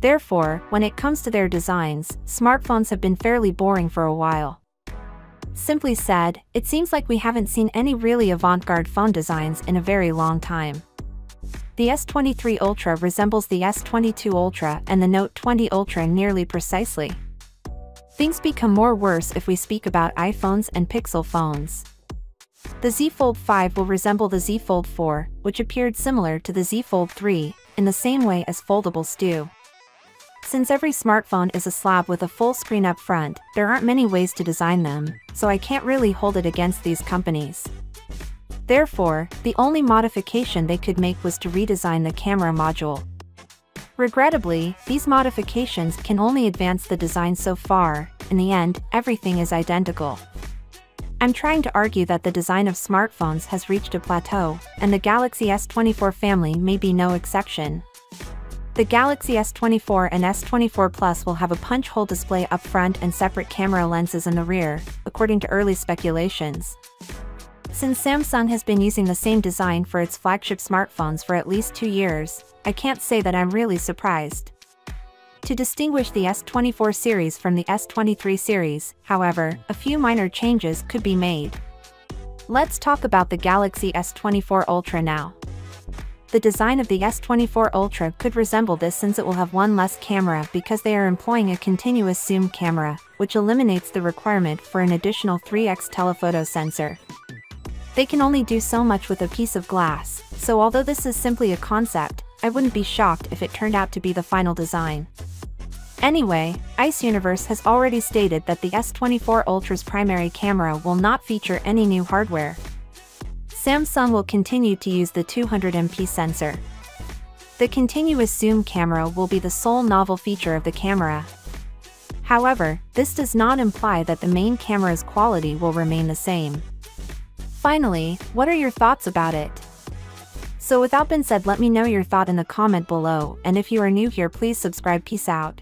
Therefore, when it comes to their designs, smartphones have been fairly boring for a while. Simply said, it seems like we haven't seen any really avant-garde phone designs in a very long time. The S23 Ultra resembles the S22 Ultra and the Note 20 Ultra nearly precisely. Things become more worse if we speak about iPhones and Pixel phones. The Z Fold 5 will resemble the Z Fold 4, which appeared similar to the Z Fold 3, in the same way as foldables do. Since every smartphone is a slab with a full screen up front, there aren't many ways to design them, so I can't really hold it against these companies. Therefore, the only modification they could make was to redesign the camera module. Regrettably, these modifications can only advance the design so far, in the end, everything is identical. I'm trying to argue that the design of smartphones has reached a plateau, and the Galaxy S24 family may be no exception. The Galaxy S24 and S24 Plus will have a punch hole display up front and separate camera lenses in the rear, according to early speculations. Since Samsung has been using the same design for its flagship smartphones for at least two years, I can't say that I'm really surprised. To distinguish the S24 series from the S23 series, however, a few minor changes could be made. Let's talk about the Galaxy S24 Ultra now. The design of the S24 Ultra could resemble this since it will have one less camera because they are employing a continuous zoom camera, which eliminates the requirement for an additional 3x telephoto sensor. They can only do so much with a piece of glass, so although this is simply a concept, I wouldn't be shocked if it turned out to be the final design. Anyway, Ice Universe has already stated that the S24 Ultra's primary camera will not feature any new hardware, Samsung will continue to use the 200MP sensor. The continuous zoom camera will be the sole novel feature of the camera. However, this does not imply that the main camera's quality will remain the same. Finally, what are your thoughts about it? So without being said let me know your thought in the comment below and if you are new here please subscribe peace out.